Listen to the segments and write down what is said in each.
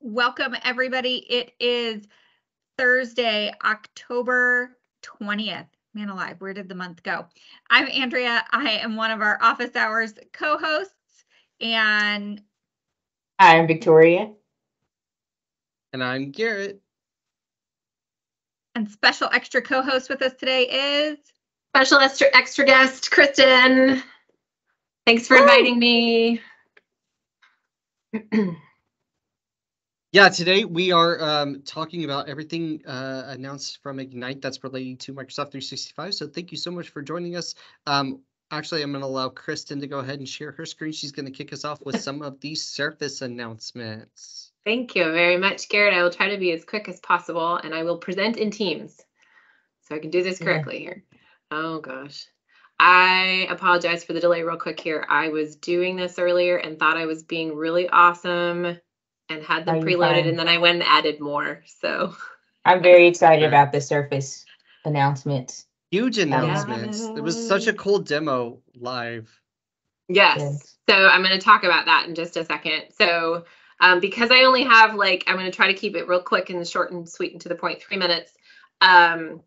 Welcome, everybody. It is Thursday, October 20th. Man alive, where did the month go? I'm Andrea. I am one of our office hours co hosts. And I'm Victoria. And I'm Garrett. And special extra co host with us today is special extra, extra guest, Kristen. Thanks for inviting me. yeah, today we are um, talking about everything uh, announced from Ignite that's related to Microsoft 365. So thank you so much for joining us. Um, actually, I'm going to allow Kristen to go ahead and share her screen. She's going to kick us off with some of these Surface announcements. Thank you very much, Garrett. I will try to be as quick as possible and I will present in Teams so I can do this correctly yeah. here. Oh, gosh. I apologize for the delay real quick here. I was doing this earlier and thought I was being really awesome and had them preloaded and then I went and added more. So I'm very excited about the Surface announcements. Huge announcements. Yes. It was such a cool demo live. Yes. yes. So I'm going to talk about that in just a second. So um, because I only have like, I'm going to try to keep it real quick and short and sweet and to the point, three minutes. Um,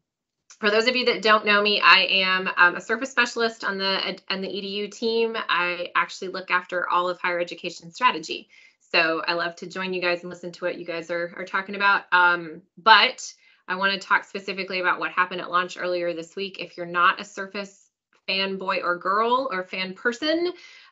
for those of you that don't know me, I am um, a Surface specialist on the on the EDU team. I actually look after all of higher education strategy. So I love to join you guys and listen to what you guys are, are talking about. Um, but I want to talk specifically about what happened at launch earlier this week. If you're not a Surface fan boy or girl or fan person,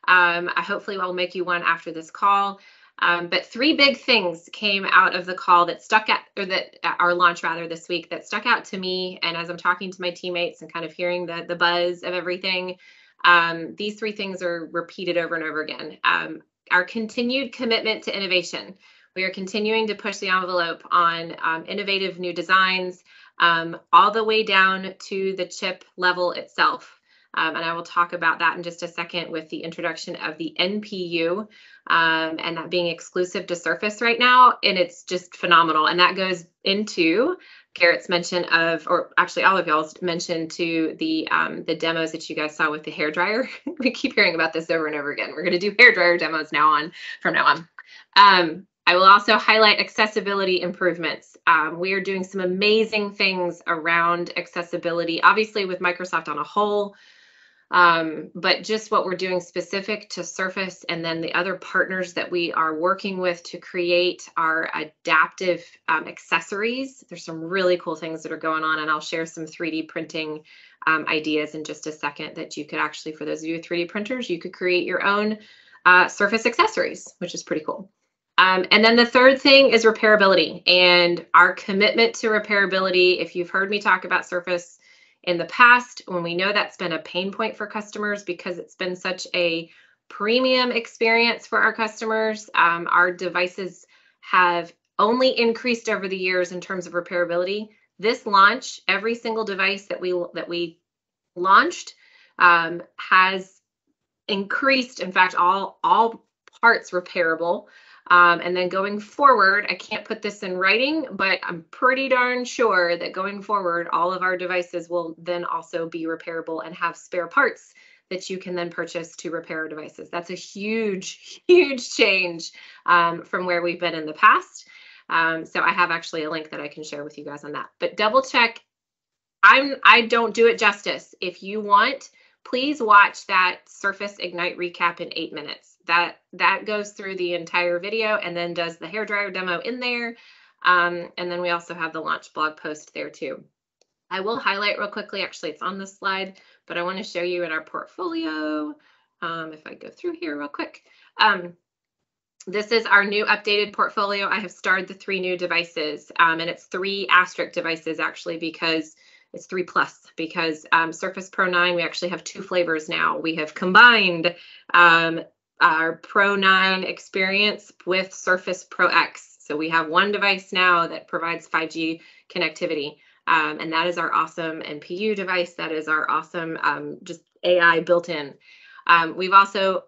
um, I hopefully will make you one after this call. Um, but three big things came out of the call that stuck at, or that our launch rather this week that stuck out to me. And as I'm talking to my teammates and kind of hearing the the buzz of everything, um, these three things are repeated over and over again. Um, our continued commitment to innovation. We are continuing to push the envelope on um, innovative new designs, um, all the way down to the chip level itself. Um, and I will talk about that in just a second with the introduction of the NPU um, and that being exclusive to Surface right now. And it's just phenomenal. And that goes into Garrett's mention of, or actually all of y'all's mention to the um, the demos that you guys saw with the hair dryer. we keep hearing about this over and over again. We're going to do hair dryer demos now on from now on. Um, I will also highlight accessibility improvements. Um, we are doing some amazing things around accessibility, obviously with Microsoft on a whole, um, but just what we're doing specific to Surface and then the other partners that we are working with to create our adaptive um, accessories. There's some really cool things that are going on, and I'll share some 3D printing um, ideas in just a second that you could actually, for those of you with 3D printers, you could create your own uh, Surface accessories, which is pretty cool. Um, and then the third thing is repairability and our commitment to repairability. If you've heard me talk about Surface in the past when we know that's been a pain point for customers because it's been such a premium experience for our customers. Um, our devices have only increased over the years in terms of repairability. This launch, every single device that we that we launched um, has increased. In fact, all all parts repairable. Um, and then going forward, I can't put this in writing, but I'm pretty darn sure that going forward, all of our devices will then also be repairable and have spare parts that you can then purchase to repair devices. That's a huge, huge change um, from where we've been in the past. Um, so I have actually a link that I can share with you guys on that. But double check. I'm I don't do it justice. If you want, please watch that Surface Ignite recap in eight minutes that that goes through the entire video and then does the hair dryer demo in there. Um, and then we also have the launch blog post there too. I will highlight real quickly, actually it's on this slide, but I wanna show you in our portfolio. Um, if I go through here real quick. Um, this is our new updated portfolio. I have starred the three new devices um, and it's three asterisk devices actually because it's three plus because um, Surface Pro 9, we actually have two flavors now. We have combined um, our Pro 9 experience with Surface Pro X. So we have one device now that provides 5G connectivity. Um, and that is our awesome NPU device. That is our awesome um, just AI built in. Um, we've also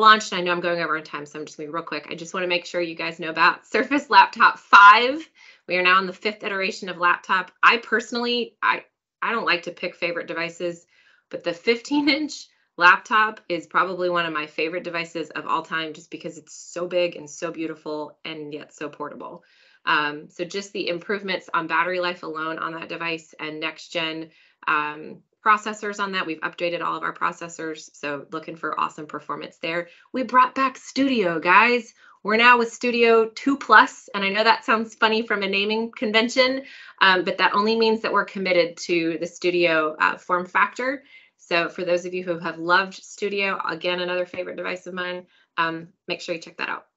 launched, I know I'm going over on time, so I'm just going to be real quick. I just want to make sure you guys know about Surface Laptop 5. We are now in the fifth iteration of laptop. I personally, I, I don't like to pick favorite devices, but the 15 inch laptop is probably one of my favorite devices of all time just because it's so big and so beautiful and yet so portable. Um, so just the improvements on battery life alone on that device and next gen um, processors on that. We've updated all of our processors. So looking for awesome performance there. We brought back Studio, guys. We're now with Studio 2 Plus, and I know that sounds funny from a naming convention, um, but that only means that we're committed to the Studio uh, form factor. So for those of you who have loved Studio, again, another favorite device of mine, um, make sure you check that out.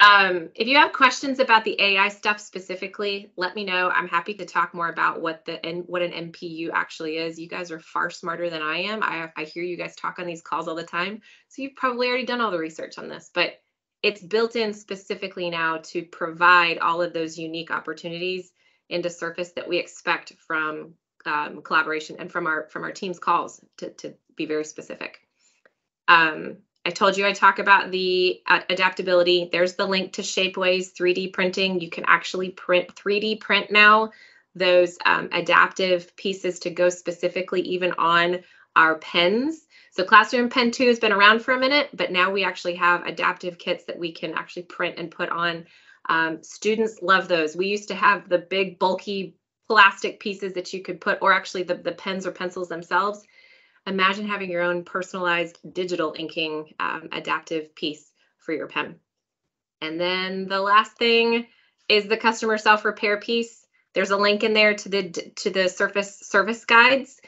Um, if you have questions about the AI stuff specifically, let me know. I'm happy to talk more about what the and what an NPU actually is. You guys are far smarter than I am. I, I hear you guys talk on these calls all the time, so you've probably already done all the research on this. But it's built in specifically now to provide all of those unique opportunities into Surface that we expect from um, collaboration and from our from our team's calls to, to be very specific. Um, I told you I talk about the uh, adaptability. There's the link to Shapeways 3D printing. You can actually print 3D print now those um, adaptive pieces to go specifically even on our pens. So Classroom Pen 2 has been around for a minute, but now we actually have adaptive kits that we can actually print and put on. Um, students love those. We used to have the big bulky plastic pieces that you could put, or actually the, the pens or pencils themselves. Imagine having your own personalized digital inking um, adaptive piece for your pen. And then the last thing is the customer self-repair piece. There's a link in there to the to the Surface service guides.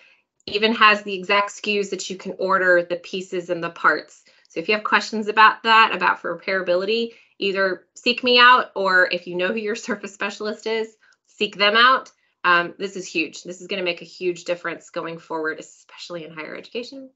Even has the exact SKUs that you can order the pieces and the parts. So if you have questions about that, about for repairability, either seek me out or if you know who your Surface specialist is, seek them out. Um, this is huge. This is going to make a huge difference going forward, especially in higher education.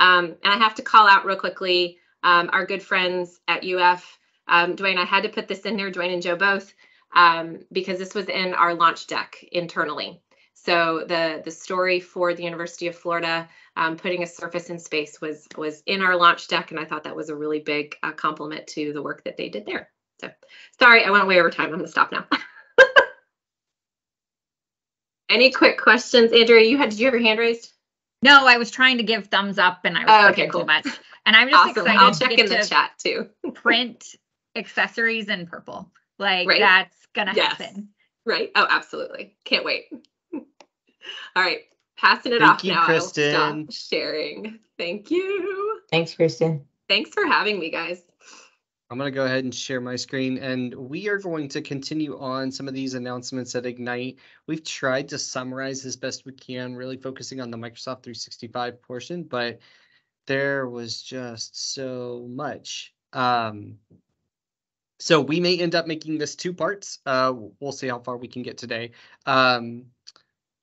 Um, and I have to call out real quickly um, our good friends at UF. Um, Dwayne, I had to put this in there, Dwayne and Joe both, um, because this was in our launch deck internally. So the the story for the University of Florida um, putting a surface in space was was in our launch deck, and I thought that was a really big uh, compliment to the work that they did there. So sorry, I went way over time. I'm gonna stop now. Any quick questions, Andrea? You had did you have your hand raised? No, I was trying to give thumbs up and I was Oh, clicking okay, cool. too much. And I'm just Awesome. excited I'll to check get in the to chat too. print accessories in purple. Like Right? that's gonna Yes. happen. Right? Oh, absolutely. Can't wait. All right, passing it Thank off you, now. I will Kristen. stop sharing. Thank you. Thanks, Kristen. Thanks for having me, guys. I'm going to go ahead and share my screen and we are going to continue on some of these announcements at Ignite. We've tried to summarize as best we can, really focusing on the Microsoft 365 portion, but there was just so much. Um, so we may end up making this two parts. Uh, we'll see how far we can get today. Um,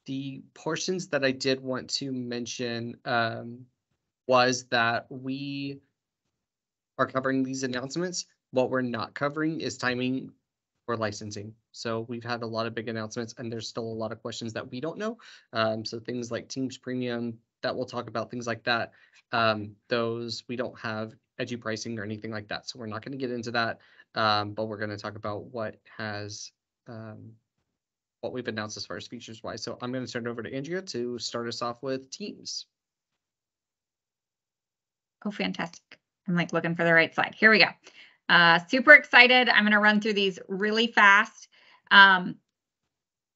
the portions that I did want to mention um, was that we are covering these announcements. What we're not covering is timing for licensing. So we've had a lot of big announcements and there's still a lot of questions that we don't know. Um, so things like Teams Premium that we'll talk about, things like that. Um, those we don't have EDU pricing or anything like that. So we're not going to get into that. Um, but we're going to talk about what has um, what we've announced as far as features wise. So I'm going to turn it over to Andrea to start us off with Teams. Oh, fantastic. I'm like looking for the right slide. Here we go. Uh, super excited. I'm going to run through these really fast. Um,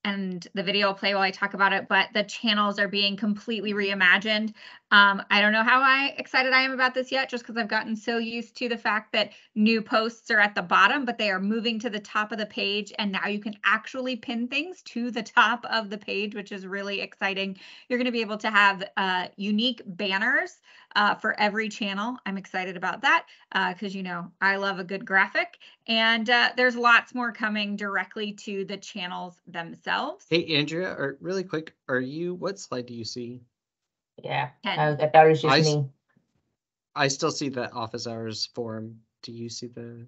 and the video will play while I talk about it, but the channels are being completely reimagined. Um, I don't know how I excited I am about this yet, just because I've gotten so used to the fact that new posts are at the bottom, but they are moving to the top of the page. And now you can actually pin things to the top of the page, which is really exciting. You're going to be able to have uh, unique banners uh, for every channel. I'm excited about that because, you know, I love a good graphic. And uh, there's lots more coming directly to the channels themselves. Hey, Andrea, or really quick, are you, what slide do you see? Yeah, Ten. I, I thought it was just s- me. I still see the office hours form. Do you see the?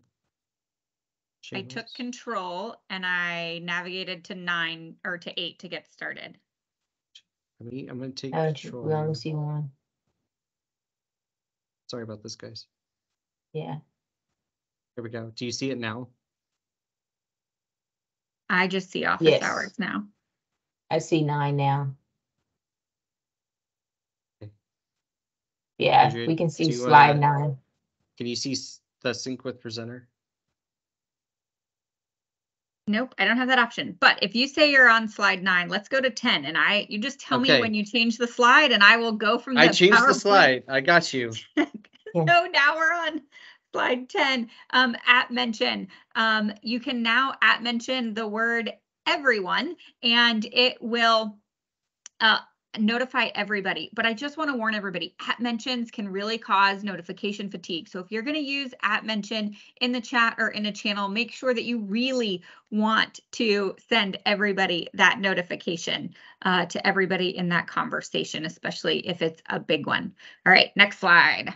I took control and I navigated to nine or to eight to get started. I mean, I'm gonna take Uh, control. we only see one. Sorry about this, guys. Yeah. Here we go. Do you see it now? I just see office Yes. hours now. I see nine now. Yeah, Andrea, we can see do you slide wanna- nine. Can you see s- the sync with presenter? Nope, I don't have that option. But if you say you're on slide nine, let's go to 10 and I, you just tell me when you change the slide and I will go from the I changed the slide. I got you. Yeah. So now we're on slide 10, um, at mention. Um, you can now at mention the word everyone and it will uh, notify everybody. But I just want to warn everybody, at mentions can really cause notification fatigue. So if you're going to use at mention in the chat or in a channel, make sure that you really want to send everybody that notification uh, to everybody in that conversation, especially if it's a big one. All right, next slide.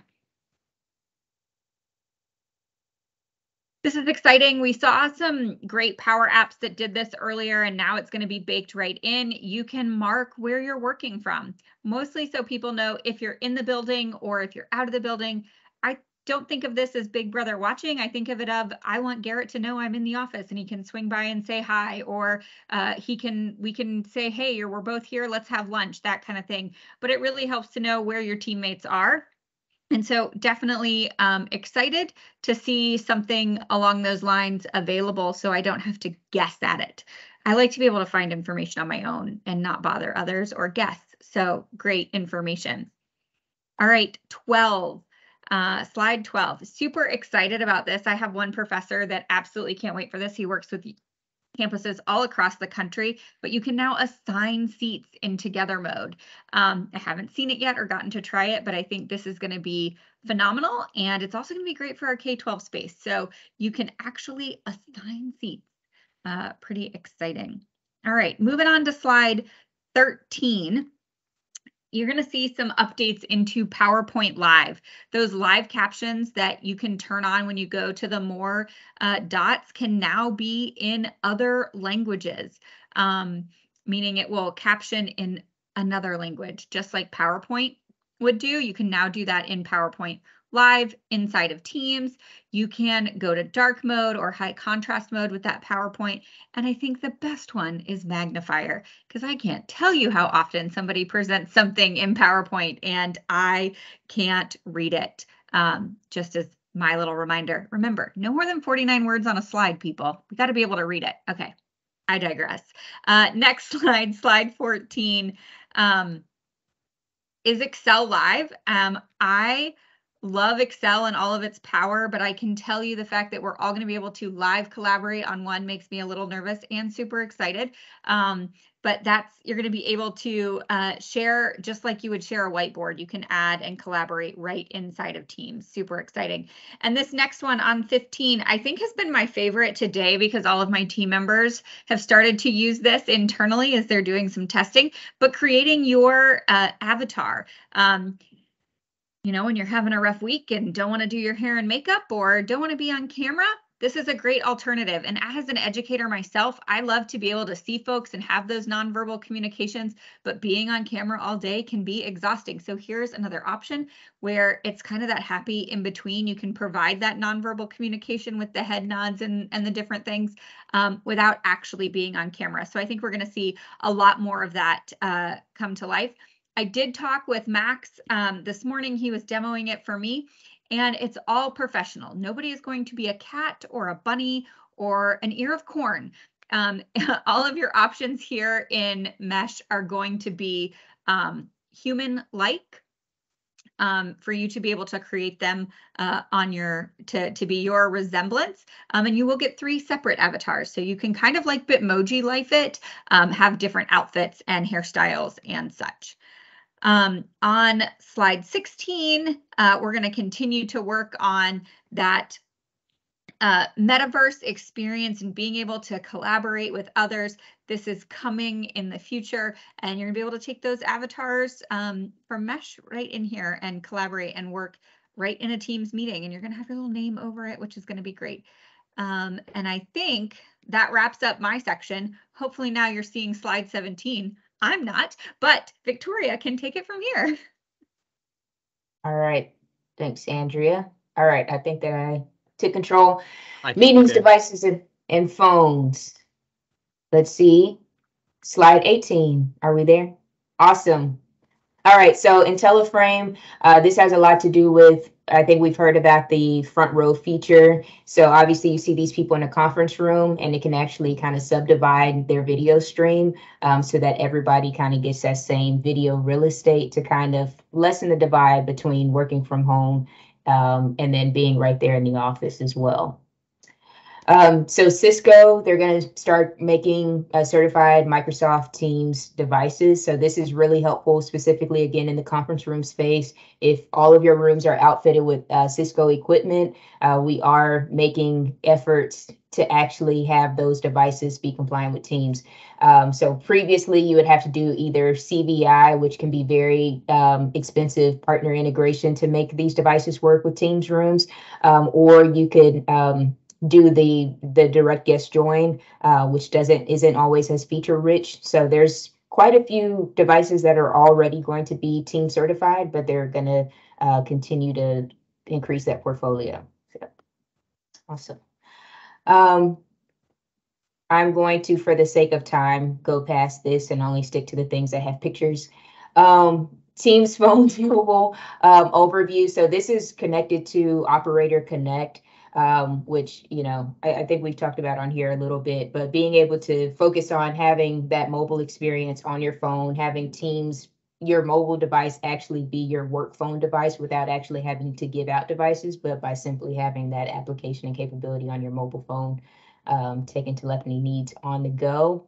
This is exciting. We saw some great power apps that did this earlier, and now it's going to be baked right in. You can mark where you're working from, mostly so people know if you're in the building or if you're out of the building. I don't think of this as Big Brother watching. I think of it of I want Garrett to know I'm in the office and he can swing by and say hi, or uh, he can we can say, hey, you're, we're both here. Let's have lunch, that kind of thing. But it really helps to know where your teammates are. And so definitely um, excited to see something along those lines available so I don't have to guess at it. I like to be able to find information on my own and not bother others or guess. So great information. All right, 12. Uh, slide 12. Super excited about this. I have one professor that absolutely can't wait for this. He works with campuses all across the country, but you can now assign seats in together mode. Um, I haven't seen it yet or gotten to try it, but I think this is going to be phenomenal. And it's also going to be great for our K 12 space. So you can actually assign seats. Uh, pretty exciting. All right, moving on to slide 13 you're going to see some updates into PowerPoint Live. Those live captions that you can turn on when you go to the more uh, dots can now be in other languages, um, meaning it will caption in another language, just like PowerPoint would do. You can now do that in PowerPoint Live inside of Teams. You can go to dark mode or high contrast mode with that PowerPoint. And I think the best one is magnifier because I can't tell you how often somebody presents something in PowerPoint and I can't read it. Um, just as my little reminder, remember, no more than 49 words on a slide, people. We got to be able to read it. Okay, I digress. Uh, next slide, slide 14. Um, is Excel live? Um, I love Excel and all of its power, but I can tell you the fact that we're all going to be able to live collaborate on one makes me a little nervous and super excited. Um, but that's you're going to be able to uh, share just like you would share a whiteboard. You can add and collaborate right inside of Teams. Super exciting. And this next one on 15, I think has been my favorite today because all of my team members have started to use this internally as they're doing some testing. But creating your uh, avatar. Um, you know, when you're having a rough week and don't want to do your hair and makeup or don't want to be on camera, this is a great alternative. And as an educator myself, I love to be able to see folks and have those nonverbal communications, but being on camera all day can be exhausting. So here's another option where it's kind of that happy in between. You can provide that nonverbal communication with the head nods and, and the different things um, without actually being on camera. So I think we're going to see a lot more of that uh, come to life. I did talk with Max um, this morning. He was demoing it for me, and it's all professional. Nobody is going to be a cat or a bunny or an ear of corn. Um, all of your options here in Mesh are going to be um, human-like. Um, for you to be able to create them uh, on your to to be your resemblance, um, and you will get three separate avatars. So you can kind of like Bitmoji life it, um, have different outfits and hairstyles and such. Um, on slide 16, uh, we're going to continue to work on that uh, metaverse experience and being able to collaborate with others. This is coming in the future, and you're going to be able to take those avatars um, from Mesh right in here and collaborate and work right in a Teams meeting. And you're going to have your little name over it, which is going to be great. Um, and I think that wraps up my section. Hopefully, now you're seeing slide 17. I'm not, but Victoria can take it from here. All right. Thanks, Andrea. All right. I think that I took control. I Meetings, devices, and, and phones. Let's see. Slide 18. Are we there? Awesome. All right, so IntelliFrame, uh, this has a lot to do with, I think we've heard about the front row feature. So obviously you see these people in a conference room and it can actually kind of subdivide their video stream um, so that everybody kind of gets that same video real estate to kind of lessen the divide between working from home um, and then being right there in the office as well. Um, so Cisco, they're going to start making uh, certified Microsoft Teams devices. So this is really helpful, specifically again in the conference room space. If all of your rooms are outfitted with uh, Cisco equipment, uh, we are making efforts to actually have those devices be compliant with Teams. Um, so previously, you would have to do either CVI, which can be very um, expensive partner integration to make these devices work with Teams rooms, um, or you could um, do the the direct guest join, uh, which doesn't isn't always as feature rich. So there's quite a few devices that are already going to be team certified, but they're going to uh, continue to increase that portfolio. So, awesome. Um, I'm going to, for the sake of time, go past this and only stick to the things that have pictures. Um, Teams phone viewable um, overview. So this is connected to Operator Connect um, which you know I, I, think we've talked about on here a little bit. But being able to focus on having that mobile experience on your phone, having Teams, your mobile device actually be your work phone device without actually having to give out devices, but by simply having that application and capability on your mobile phone, um, taking telephony needs on the go.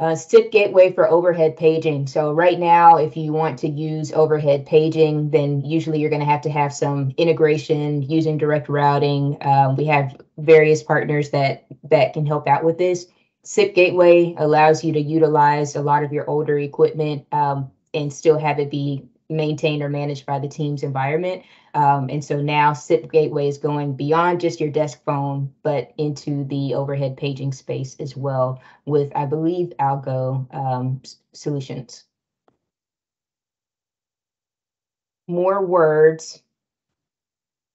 Uh, SIP gateway for overhead paging. So right now, if you want to use overhead paging, then usually you're going to have to have some integration using direct routing. Um, we have various partners that that can help out with this. SIP gateway allows you to utilize a lot of your older equipment um, and still have it be maintained or managed by the team's environment. Um, and so now SIP Gateway is going beyond just your desk phone, but into the overhead paging space as well with, I believe, Algo um, solutions. More words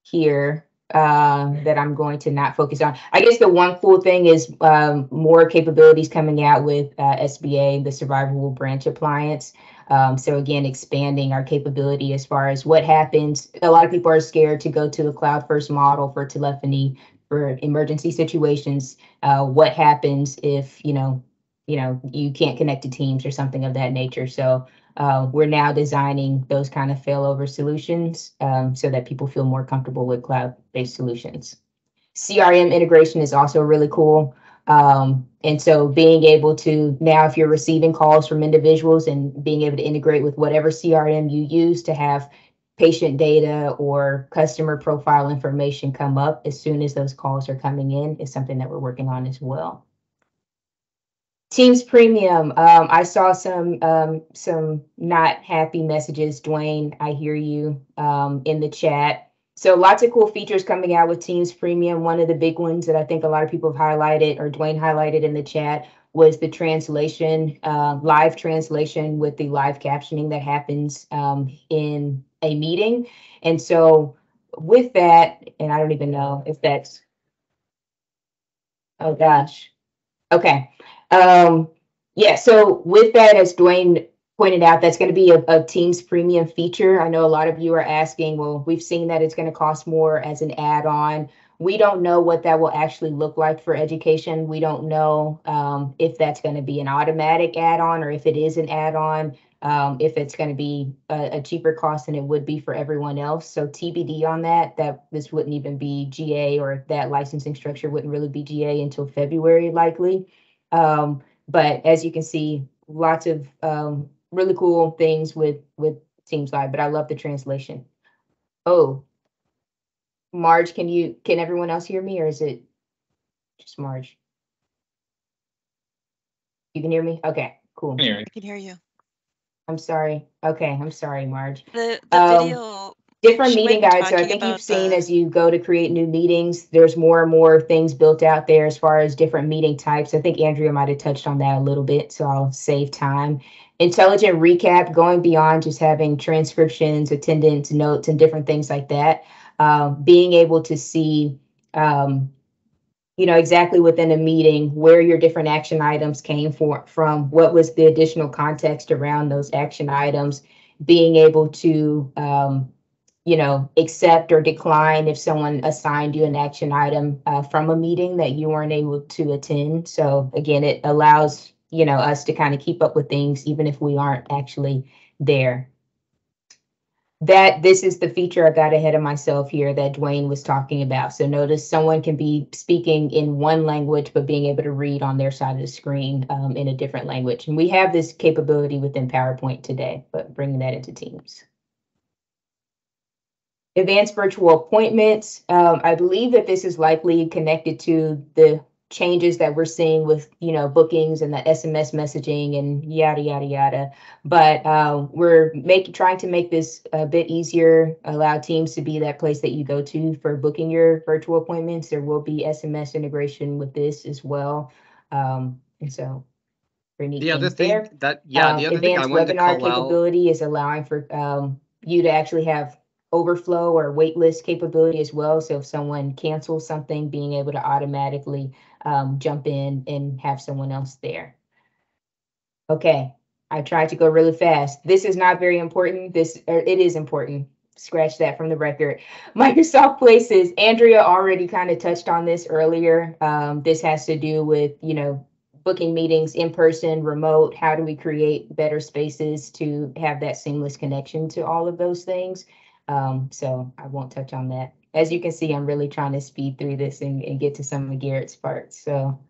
here uh, that I'm going to not focus on. I guess the one cool thing is um, more capabilities coming out with uh, SBA, the Survivable Branch Appliance. Um, so again, expanding our capability as far as what happens. A lot of people are scared to go to a cloud first model for telephony for emergency situations. Uh, what happens if you know, you know, you can't connect to Teams or something of that nature? So uh, we're now designing those kind of failover solutions um, so that people feel more comfortable with cloud-based solutions. CRM integration is also really cool. Um, and so being able to now, if you're receiving calls from individuals and being able to integrate with whatever CRM you use to have patient data or customer profile information come up as soon as those calls are coming in is something that we're working on as well. Teams Premium, um, I saw some um, some not happy messages. Dwayne, I hear you um, in the chat. So lots of cool features coming out with Teams Premium. One of the big ones that I think a lot of people have highlighted or Dwayne highlighted in the chat was the translation, uh, live translation with the live captioning that happens um, in a meeting. And so with that, and I don't even know if that's, oh gosh. Okay. Um, yeah, so with that, as Dwayne pointed out, that's going to be a, a, Teams premium feature. I know a lot of you are asking, well, we've seen that it's going to cost more as an add-on. We don't know what that will actually look like for education. We don't know um, if that's going to be an automatic add-on or if it is an add-on, um, if it's going to be a, a, cheaper cost than it would be for everyone else. So TBD on that, that this wouldn't even be GA or that licensing structure wouldn't really be GA until February likely. Um, but as you can see, lots of um, really cool things with with Teams Live, but I love the translation. Oh, Marge, can you can everyone else hear me or is it just Marge? You can hear me? Okay, cool. I can hear you. I'm sorry. Okay, I'm sorry, Marge. The the um, video different meeting guides. So I think you've seen the... as you go to create new meetings, there's more and more things built out there as far as different meeting types. I think Andrea might have touched on that a little bit, so I'll save time. Intelligent recap, going beyond just having transcriptions, attendance, notes, and different things like that. Um, being able to see, um, you know, exactly within a meeting where your different action items came for, from, what was the additional context around those action items, being able to, um, you know, accept or decline if someone assigned you an action item uh, from a meeting that you weren't able to attend. So again, it allows, you know, us to kind of keep up with things even if we aren't actually there that this is the feature I got ahead of myself here that Dwayne was talking about. So notice someone can be speaking in one language, but being able to read on their side of the screen um, in a different language. And we have this capability within PowerPoint today, but bringing that into Teams. Advanced virtual appointments. Um, I believe that this is likely connected to the changes that we're seeing with you know bookings and the sms messaging and yada yada yada but uh, we're making trying to make this a bit easier allow teams to be that place that you go to for booking your virtual appointments there will be sms integration with this as well um, and so The other things there. thing that, yeah, Um, the other thing I advanced wanted to webinar call out. capability is allowing for um, you to actually have overflow or waitlist capability as well. So if someone cancels something, being able to automatically um, jump in and have someone else there. Okay, I tried to go really fast. This is not very important. This or it is important. Scratch that from the record. Microsoft Places. Andrea already kind of touched on this earlier. Um, this has to do with you know booking meetings in person, remote. How do we create better spaces to have that seamless connection to all of those things? Um, so I won't touch on that. As you can see, I'm really trying to speed through this and, and get to some of Garrett's parts. So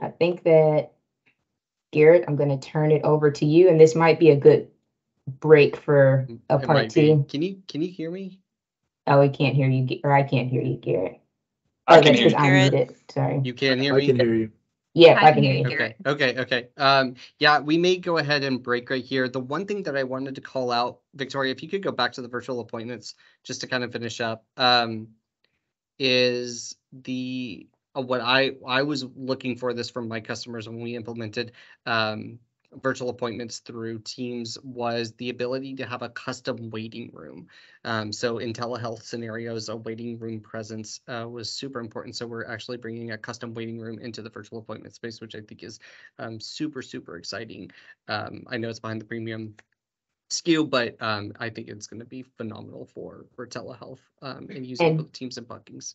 I think that Garrett, I'm going to turn it over to you, and this might be a good break for a It part might be. Can you, can you hear me? Oh, we can't hear you, or I can't hear you, Garrett. I Oh, can that's hear because you. I'm Garrett. Sorry. You can't hear I me? can hear you. Yeah, I can hear you. Okay, okay, okay. Um, yeah, we may go ahead and break right here. The one thing that I wanted to call out, Victoria, if you could go back to the virtual appointments just to kind of finish up, um, is the uh, what I I was looking for this from my customers when we implemented um, virtual appointments through Teams was the ability to have a custom waiting room. Um, so in telehealth scenarios, a waiting room presence uh, was super important. So we're actually bringing a custom waiting room into the virtual appointment space, which I think is um, super, super exciting. Um, I know it's behind the premium SKU, but um, I think it's going to be phenomenal for for telehealth um, and using And- both Teams and bookings.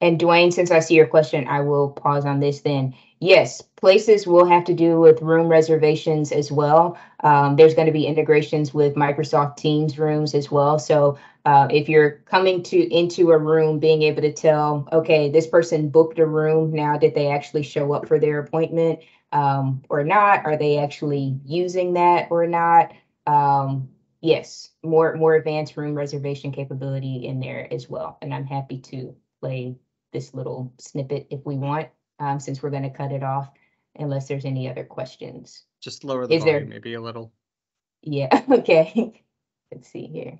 And Dwayne, since I see your question, I will pause on this then. Yes, places will have to do with room reservations as well. Um, there's going to be integrations with Microsoft Teams rooms as well. So uh, if you're coming to into a room, being able to tell, okay, this person booked a room. Now, did they actually show up for their appointment um, or not? Are they actually using that or not? Um, yes, more more advanced room reservation capability in there as well. And I'm happy to play this little snippet if we want, um, since we're going to cut it off, unless there's any other questions. Just lower the Is there- volume maybe a little. Yeah, okay. Let's see here.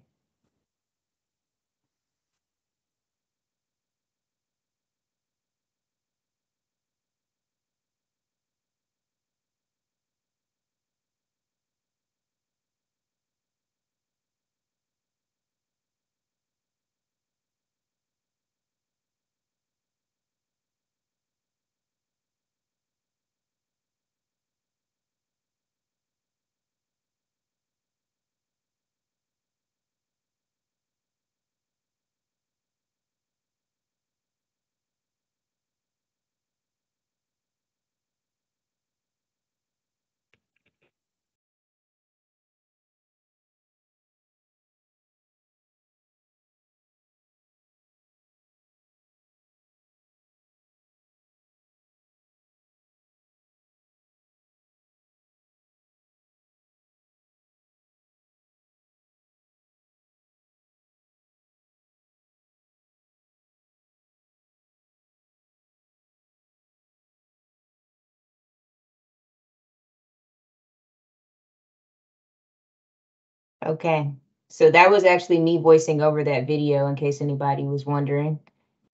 Okay, so that was actually me voicing over that video in case anybody was wondering.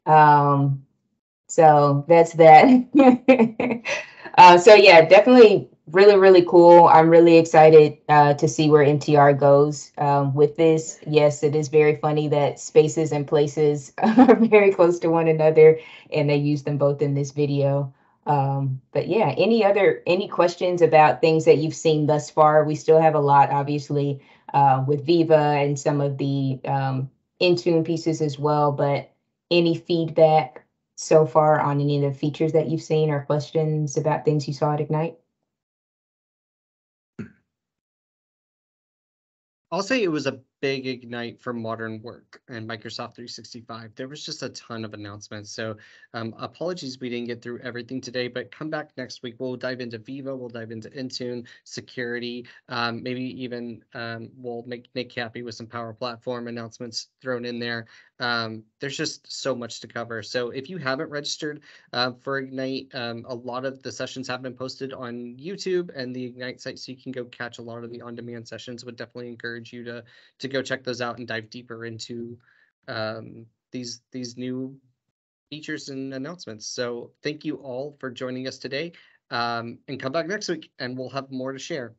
Um, so that's that. uh, so yeah, definitely really, really cool. I'm really excited uh, to see where MTR goes um, with this. Yes, it is very funny that spaces and places are very close to one another and they use them both in this video. Um, but yeah, any other any questions about things that you've seen thus far? We still have a lot, obviously, uh, with Viva and some of the um, Intune pieces as well. But any feedback so far on any of the features that you've seen or questions about things you saw at Ignite? I'll say it was a big ignite for modern work and Microsoft 365. There was just a ton of announcements. So um, apologies we didn't get through everything today, but come back next week. We'll dive into Viva, we'll dive into Intune, security, um, maybe even um, we'll make Nick happy with some Power Platform announcements thrown in there. Um, there's just so much to cover. So if you haven't registered uh, for Ignite, um, a lot of the sessions have been posted on YouTube and the Ignite site, so you can go catch a lot of the on-demand sessions. Would definitely encourage you to to go check those out and dive deeper into um, these these new features and announcements. So thank you all for joining us today, um, and come back next week, and we'll have more to share.